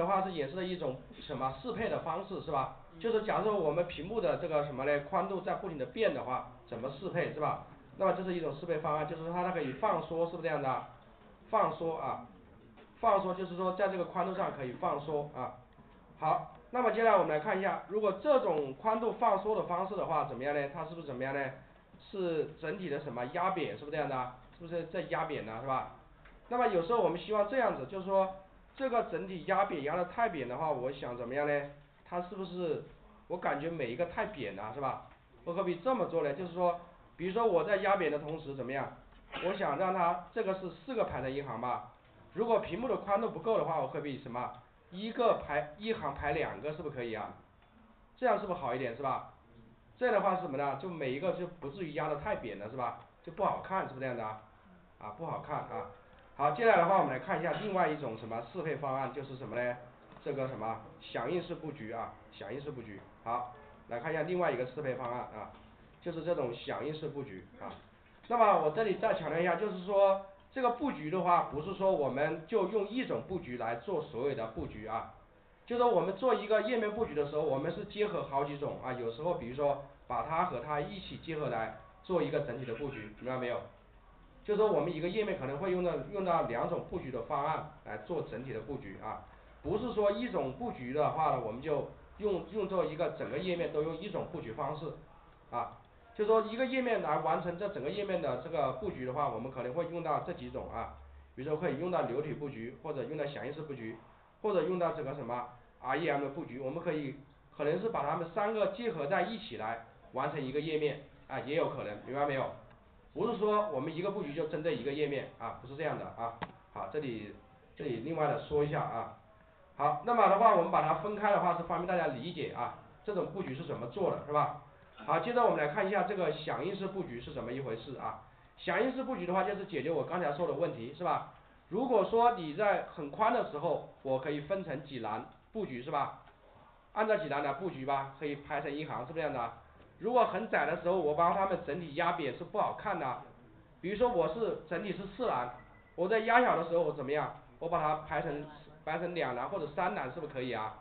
的话是演示了一种什么适配的方式是吧？就是假设我们屏幕的这个什么呢宽度在不停的变的话，怎么适配是吧？那么这是一种适配方案，就是说它可以放缩是不是这样的？放缩啊放缩就是说在这个宽度上可以放缩啊好，那么接下来我们来看一下，如果这种宽度放缩的方式的话怎么样呢？它是不是怎么样呢？是整体的什么压扁是不是这样的？是不是在压扁呢是吧？那么有时候我们希望这样子就是说这个整体压扁压的太扁的话，我想怎么样呢？它是不是我感觉每一个太扁了是吧？我可不可以这么做呢？就是说比如说我在压扁的同时怎么样？我想让它这个是四个排的一行吧，如果屏幕的宽度不够的话，我可不可以什么一个排一行排两个是不是可以啊？这样是不是好一点是吧？这样的话是什么呢？就每一个就不至于压的太扁了是吧？就不好看是不是这样的啊？啊不好看啊好，接下来的话我们来看一下另外一种什么适配方案就是什么嘞？这个什么响应式布局啊响应式布局好，来看一下另外一个适配方案啊就是这种响应式布局啊那么我这里再强调一下就是说这个布局的话不是说我们就用一种布局来做所有的布局啊就说我们做一个页面布局的时候，我们是结合好几种啊，有时候比如说把它和它一起结合来做一个整体的布局，明白没有？就说我们一个页面可能会用到用到两种布局的方案来做整体的布局啊。不是说一种布局的话呢，我们就用用作一个整个页面都用一种布局方式啊。就说一个页面来完成这整个页面的这个布局的话，我们可能会用到这几种啊。比如说可以用到流体布局或者用到响应式布局或者用到这个什么 R E M 的布局，我们可以可能是把它们三个结合在一起来完成一个页面啊也有可能明白没有？不是说我们一个布局就针对一个页面啊不是这样的啊好这里这里另外的说一下啊好，那么的话我们把它分开的话是方便大家理解啊这种布局是怎么做的是吧？好，接着我们来看一下这个响应式布局是怎么一回事啊响应式布局的话就是解决我刚才说的问题是吧？如果说你在很宽的时候，我可以分成几栏布局是吧？按照几栏来布局吧可以排成一行是不是这样的？如果很窄的时候，我把它们整体压扁是不好看的比如说我是整体是四栏，我在压小的时候我怎么样？我把它排成排成两栏或者三栏是不是可以啊？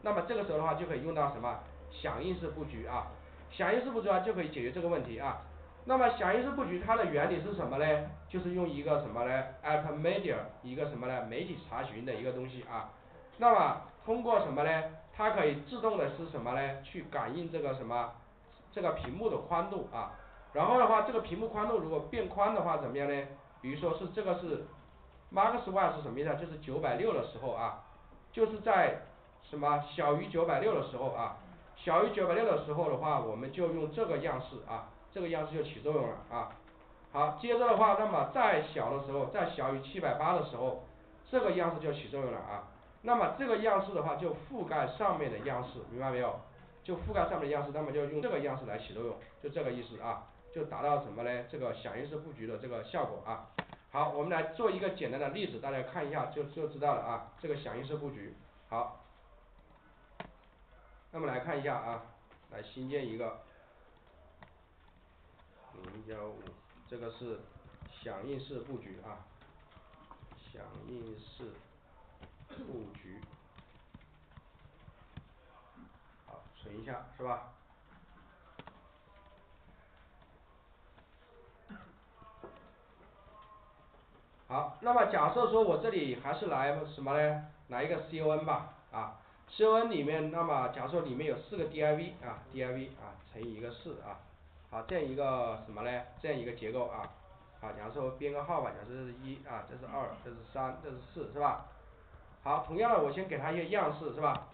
那么这个时候的话就可以用到什么？响应式布局啊响应式布局的话就可以解决这个问题啊那么响应式布局它的原理是什么嘞？就是用一个什么嘞？app media 一个什么嘞媒体查询的一个东西啊那么通过什么嘞？它可以自动的是什么嘞？去感应这个什么？这个屏幕的宽度啊然后的话这个屏幕宽度如果变宽的话怎么样呢？比如说是这个是 max width 是什么意思啊？就是九百六的时候啊就是在什么小于九百六的时候啊小于九百六的时候的话，我们就用这个样式啊这个样式就起作用了啊好，接着的话那么再小的时候再小于七百八的时候这个样式就起作用了啊那么这个样式的话就覆盖上面的样式，明白没有？就覆盖上面样式，那么就用这个样式来起作用，就这个意思啊就达到什么嘞？这个响应式布局的这个效果啊。好，我们来做一个简单的例子，大家看一下就就知道了啊这个响应式布局。好那么来看一下啊来新建一个零幺五这个是响应式布局啊响应式布局。好存一下是吧好，那么假设说我这里还是来什么呢？来一个 C O N 吧啊 C O N 里面那么假设里面有四个 D I V 啊 D I V 啊乘以一个四啊好这样一个什么呢？这样一个结构啊好假如说编个号吧，假设这是一啊这是二这是三这是四是吧？好，同样的我先给它一个样式是吧？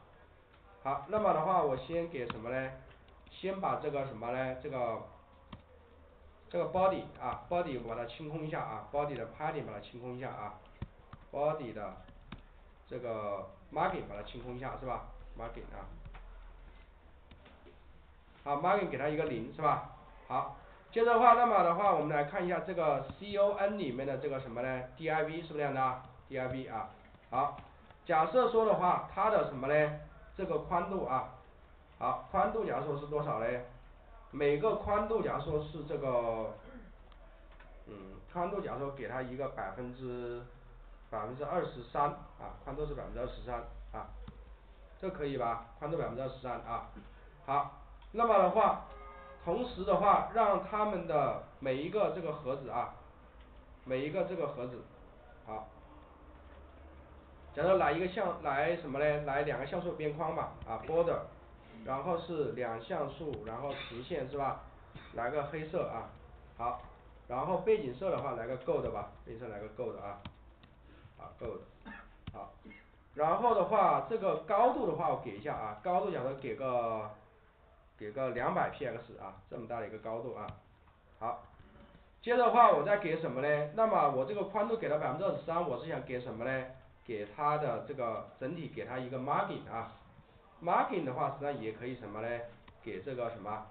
好，那么的话我先给什么嘞？先把这个什么嘞这个这个 body 啊 body 我把它清空一下啊 body 的 padding 把它清空一下啊 body 的这个 margin 把它清空一下是吧？margin 啊好 margin 给它一个零是吧？好接着的话那么的话我们来看一下这个 C O N 里面的这个什么嘞 D I V 是不是这样的？D I V 啊好假设说的话它的什么嘞这个宽度啊好宽度假如说是多少嘞？每个宽度假如说是这个嗯宽度假如说给它一个百分之百分之二十三啊，宽度是百分之二十三啊，这可以吧？宽度百分之二十三啊，好，那么的话，同时的话让他们的每一个这个盒子啊，每一个这个盒子，好，然后来一个像来什么嘞？来两个像素边框吧啊 border，然后是两像素，然后实线是吧？来个黑色啊，好，然后背景色的话来个 gold 吧，背景色来个 gold 啊，啊 gold，好，然后的话这个高度的话我给一下啊，高度假如给个给个两百 P X 啊，这么大的一个高度啊，好，接着的话我再给什么嘞？那么我这个宽度给了百分之二十三，我是想给什么嘞？给它的这个整体给它一个 margin 啊，margin 的话实际上也可以什么嘞？给这个什么？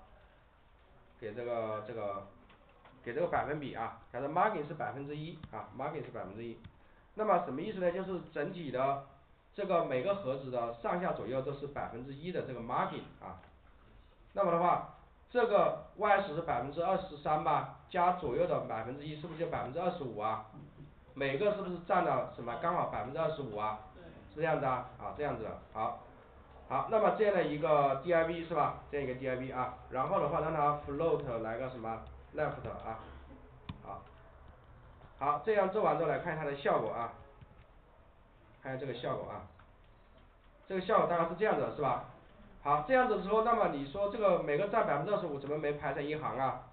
给这个这个给这个百分比啊，假如 margin 是百分之一啊，margin 是百分之一，那么什么意思呢？就是整体的这个每个盒子的上下左右都是百分之一的这个 margin 啊，那么的话这个 y 是百分之二十三吧，加左右的百分之一是不是就百分之二十五啊？每个是不是占了什么刚好百分之二十五啊？是这样子啊，啊这样子的，好。好，那么这样的一个 D I V 是吧？这样一个 D I V 啊，然后的话让它 float 来个什么 left 啊，好，好，这样做完之后来看它的效果啊，看下这个效果啊，这个效果大概是这样子是吧？好，这样子之后，那么你说这个每个占百分之二十五，怎么没排成一行啊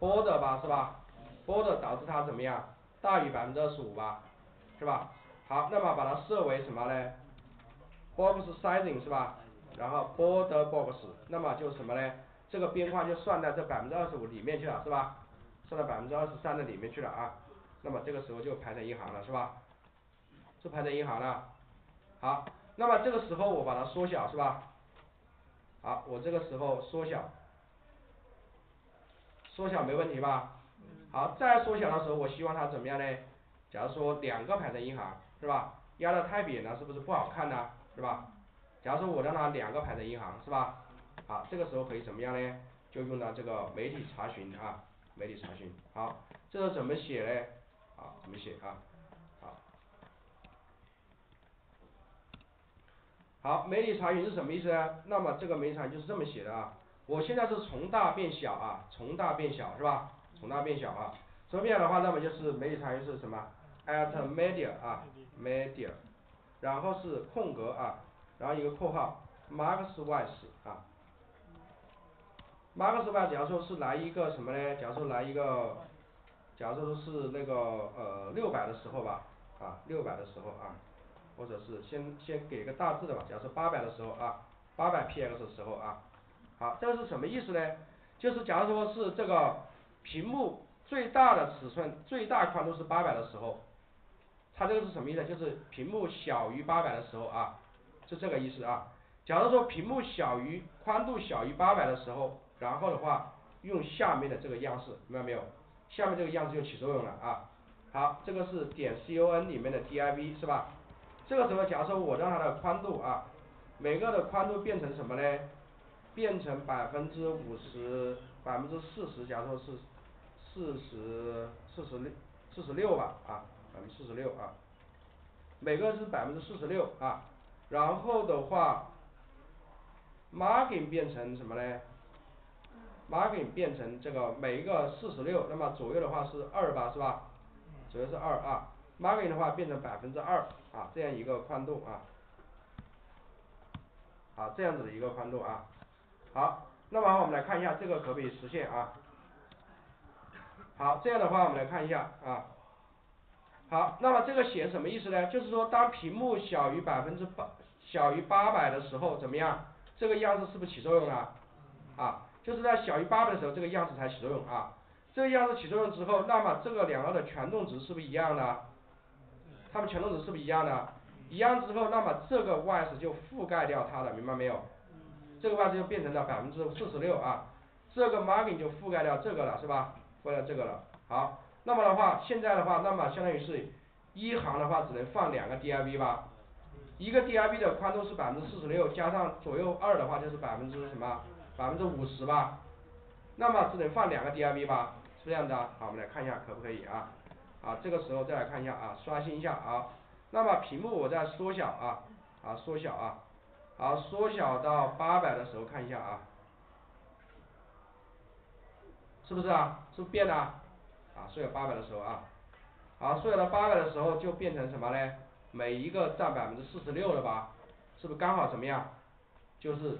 ？border 吧是吧？border 导致它怎么样？大于百分之二十五吧，是吧？好，那么把它设为什么嘞？box sizing 是吧？然后 border box，那么就什么嘞？这个边框就算在这百分之二十五里面去了是吧？算到百分之二十三的里面去了啊，那么这个时候就排成一行了是吧？就排成一行了，好，那么这个时候我把它缩小是吧？好，我这个时候缩小，缩小没问题吧？好，再缩小的时候我希望它怎么样呢？假如说两个排成一行是吧？压的太扁了是不是不好看呢？是吧？假如说我让它两个排成一行是吧？好，这个时候可以怎么样呢？就用到这个媒体查询啊，媒体查询，好，这个怎么写嘞？啊，怎么写啊？好，好，媒体查询是什么意思呢？那么这个媒体查询就是这么写的啊，我现在是从大变小啊，从大变小是吧？从大变小啊，这么变的话，那么就是媒体查询是什么？at media 啊，media。然后是空格啊，然后一个括号，maxwise 啊，maxwise 假如说是来一个什么呢？假如说来一个，假如说是那个呃六百的时候吧，啊六百的时候啊，或者是先先给个大致的吧，假如说八百的时候啊，八百 px 的时候啊，好，这个是什么意思呢？就是假如说是这个屏幕最大的尺寸，最大宽度是八百的时候。它这个是什么意思？就是屏幕小于八百的时候啊，是这个意思啊。假如说屏幕小于宽度小于八百的时候，然后的话用下面的这个样式，明白没有？下面这个样式就起作用了啊。好，这个是点 con 里面的 div 是吧？这个时候假如说我让它的宽度啊，每个的宽度变成什么呢？变成百分之五十，百分之四十，假如说是四十四十六四十六吧啊。百分之四十六啊，每个是百分之四十六啊，然后的话，margin 变成什么呢？margin 变成这个每一个四十六，那么左右的话是二吧是吧？左右是二啊，margin 的话变成百分之二啊，这样一个宽度啊，好这样子的一个宽度啊，好，那么我们来看一下这个可不可以实现啊？好，这样的话我们来看一下啊。好，那么这个写什么意思呢？就是说当屏幕小于百分之八，小于八百的时候怎么样？这个样式是不是起作用了？啊，就是在小于八百的时候这个样式才起作用啊。这个样式起作用之后，那么这个两个的权重值是不是一样的？它们权重值是不是一样的？一样之后，那么这个 y s 就覆盖掉它了，明白没有？这个 y s 就变成了百分之四十六啊，这个 margin 就覆盖掉这个了，是吧？覆盖这个了，好。那么的话，现在的话，那么相当于是一行的话只能放两个 div 吧，一个 div 的宽度是百分之四十六，加上左右二的话就是百分之什么？百分之五十吧，那么只能放两个 div 吧，是这样的，好，我们来看一下可不可以啊？啊这个时候再来看一下啊刷新一下啊，那么屏幕我再缩小啊啊缩小啊好缩小到八百的时候看一下啊是不是啊是不变了啊啊缩小八百的时候啊。好缩小到八百的时候就变成什么嘞？每一个占百分之四十六了吧？是不是刚好怎么样？就是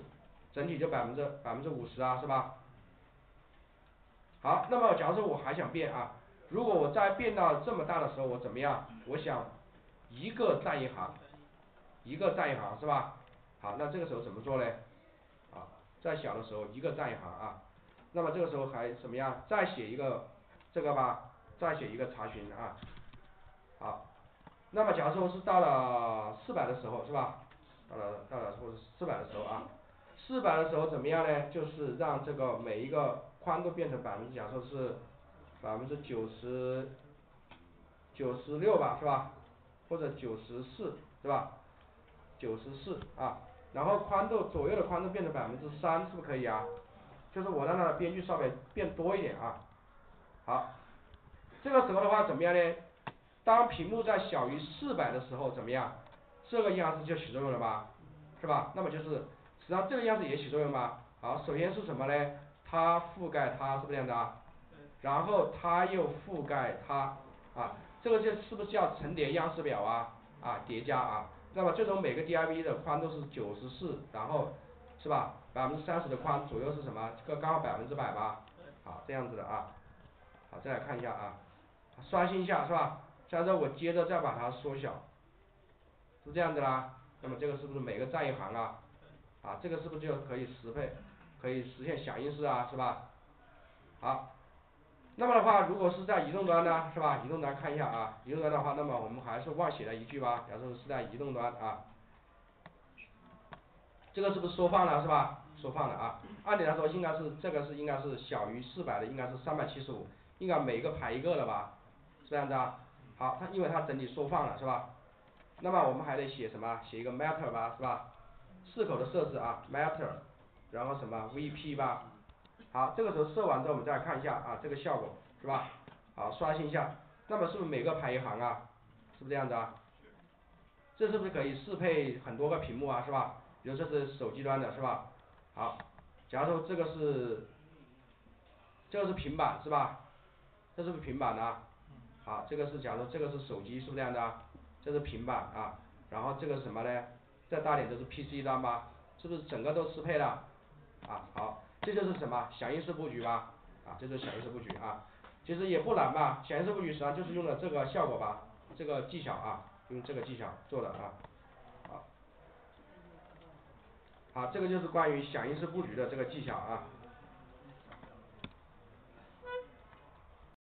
整体就百分之百分之五十啊是吧？好那么假如说我还想变啊如果我再变到这么大的时候我怎么样？我想一个占一行一个占一行是吧？好那这个时候怎么做嘞？啊在小的时候一个占一行啊那么这个时候还怎么样？再写一个这个吧再写一个查询啊。好那么假如说是到了四百的时候是吧？到了到了或者四百的时候啊。四百的时候怎么样呢？就是让这个每一个宽度变成百分之假设是百分之九十九十六吧是吧？或者九十四是吧？九十四啊。然后宽度左右的宽度变成百分之三是不是可以啊？就是我让它的边距稍微变多一点啊。好这个时候的话怎么样呢？当屏幕在小于四百的时候怎么样？这个样子就起作用了吧是吧？那么就是实际上这个样子也起作用吧。好首先是什么呢？它覆盖它是不是这样的啊然后它又覆盖它啊这个就是不是叫层叠样式表啊？啊叠加啊。那么最终每个 DIV 的宽度是九十四然后是吧？百分之三十的宽左右是什么？这个刚好百分之百吧好这样子的啊。好再来看一下啊。刷新一下是吧？现在我接着再把它缩小。是这样子啦。那么这个是不是每个占一行啊？啊这个是不是就可以适配可以实现响应式啊是吧？好。那么的话如果是在移动端呢是吧？移动端看一下啊移动端的话那么我们还是忘写了一句吧假如说是在移动端啊这个是不是缩放了是吧？缩放了啊按理来说应该是这个是应该是小于四百的应该是三百七十五应该每个排一个了吧？是这样子啊？好它因为它整体缩放了是吧？那么我们还得写什么？写一个 matter 吧是吧？四口的设置啊 matter 然后什么 V P 吧？好这个时候设完之后我们再来看一下啊这个效果是吧？好刷新一下。那么是不是每个排一行啊？是不是这样子啊？这是不是可以适配很多个屏幕啊是吧比如这是手机端的是吧？好假如说这个是这个是平板是吧？这是不是平板呢好这个是假如这个是手机是不是这样的这是平板啊然后这个是什么嘞再大点就是 P C 端吧是不是整个都适配了？啊好这就是什么？响应式布局吧？啊这就是响应式布局啊。其实也不难吧响应式布局实际上就是用的这个效果吧这个技巧啊用这个技巧做的啊好好这个就是关于响应式布局的这个技巧啊。